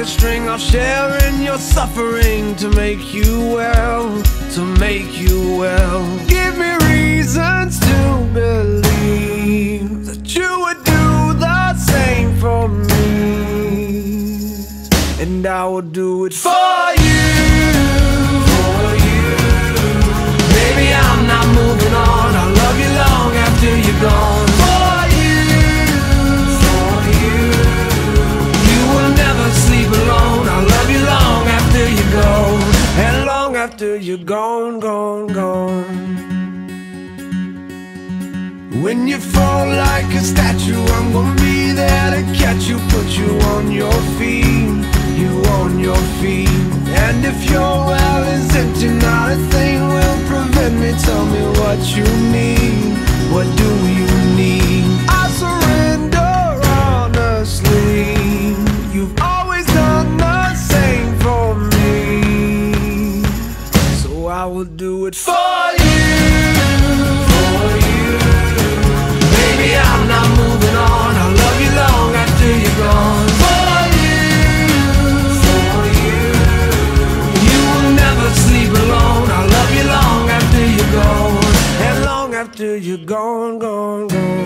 a string I'll share in your suffering to make you well To make you well. Give me reasons to believe That you would do the same for me. And I will do it for after you're gone, gone, gone. When you fall like a statue, I'm gonna be there to catch you, put you on your feet, you on your feet. And if your well is empty, will do it for you. For you. I'm not moving on. I'll love you long after you're gone. For you. For you. You will never sleep alone. I'll love you long after you're gone. And long after you're gone, gone, gone.